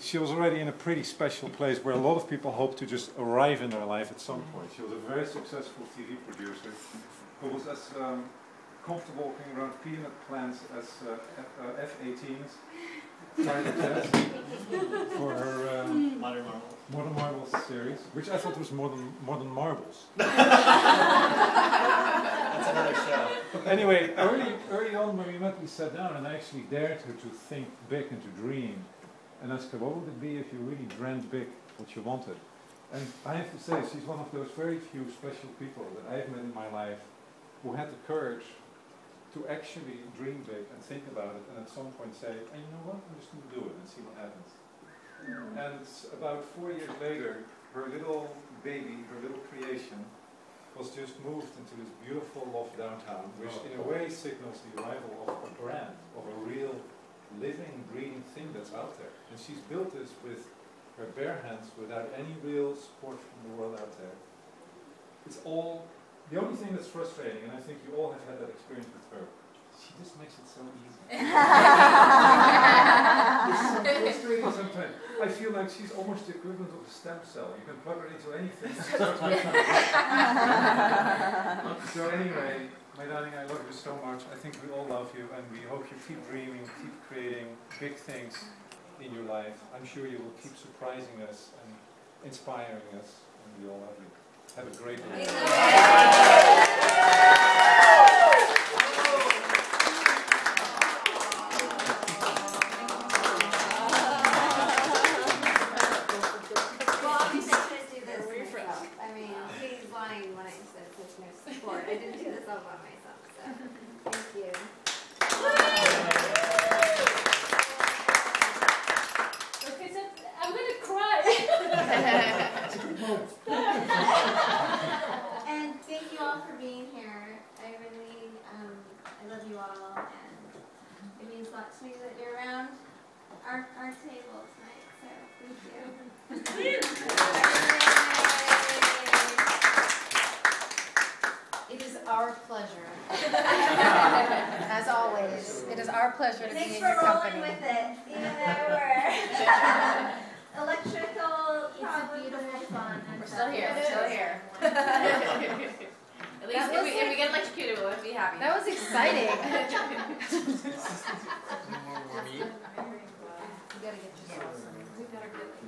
She was already in a pretty special place where a lot of people hope to just arrive in their life at some point. She was a very successful TV producer who was as um, comfortable walking around peanut plants as uh, F, uh, 18s for her um, Modern Marvels. Modern Marvels series, which I thought was more than more than marbles. That's another show. Anyway, early early on when we met, we sat down and I actually dared her to think big and to dream, and asked her what would it be if you really dreamed big, what you wanted. And I have to say, she's one of those very few special people that I've met in my life who had the courage to actually dream big and think about it, and at some point say, and you know what, I'm just going to do it and see what happens. And about four years later, her little baby, her little creation, was just moved into this beautiful loft downtown, which oh. in a way signals the arrival of a brand, of a real living, breathing thing that's out there. And she's built this with her bare hands without any real support from the world out there. It's all, the only thing that's frustrating, and I think you all have had that experience with her, she just makes it so easy. it's so frustrating sometimes. I feel like she's almost the equivalent of a stem cell. You can plug her into anything. so anyway, my darling, I love you so much. I think we all love you, and we hope you keep dreaming, keep creating big things in your life. I'm sure you will keep surprising us and inspiring us, and we all love you. Have a great day. I mean, he's lying when I said there's no support. I didn't do this all by myself, so thank you. Okay, so I'm gonna cry. and thank you all for being here. I really, um, I love you all, and it means a lot to me that you're around our, our table tonight, so thank you. It is our pleasure. As always, it is our pleasure to Thanks be in your company. Thanks for rolling with it, even though we're electrical It's a beautiful fun. We're still here, we're still here. At least if we, if we get be happy. That was exciting.